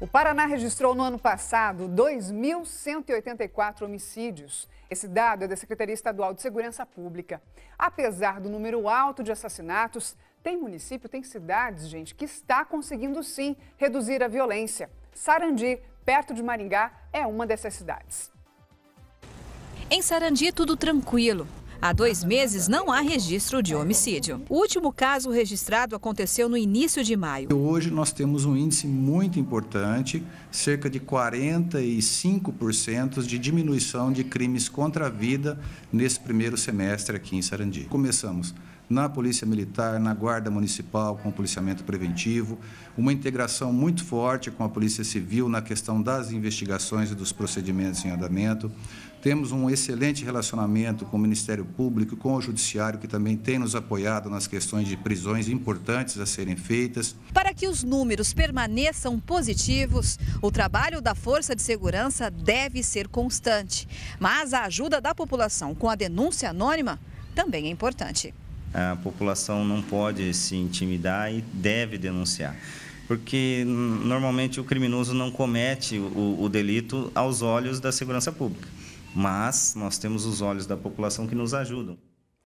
O Paraná registrou no ano passado 2.184 homicídios. Esse dado é da Secretaria Estadual de Segurança Pública. Apesar do número alto de assassinatos, tem município, tem cidades, gente, que está conseguindo sim reduzir a violência. Sarandi, perto de Maringá, é uma dessas cidades. Em Sarandi, tudo tranquilo. Há dois meses não há registro de homicídio. O último caso registrado aconteceu no início de maio. Hoje nós temos um índice muito importante, cerca de 45% de diminuição de crimes contra a vida nesse primeiro semestre aqui em Sarandi. Começamos na Polícia Militar, na Guarda Municipal, com o policiamento preventivo, uma integração muito forte com a Polícia Civil na questão das investigações e dos procedimentos em andamento. Temos um excelente relacionamento com o Ministério Público, com o Judiciário, que também tem nos apoiado nas questões de prisões importantes a serem feitas. Para que os números permaneçam positivos, o trabalho da Força de Segurança deve ser constante. Mas a ajuda da população com a denúncia anônima também é importante. A população não pode se intimidar e deve denunciar porque normalmente o criminoso não comete o, o delito aos olhos da segurança pública mas nós temos os olhos da população que nos ajudam.